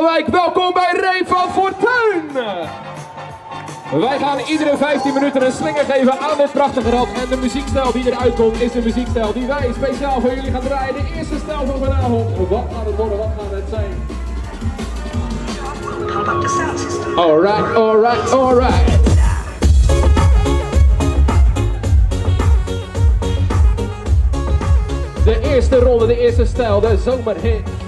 Waalwijk. Welkom bij Ray van Fortuin. Wij gaan iedere 15 minuten een slinger geven aan dit prachtige rad. En de muziekstijl die eruit komt is de muziekstijl die wij speciaal voor jullie gaan draaien. De eerste stijl van vanavond. Wat gaat het worden? Wat gaat het zijn? Pump up the sound system. Alright, alright, alright. De eerste ronde, de eerste stijl, de zomerhit.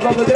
Salvador.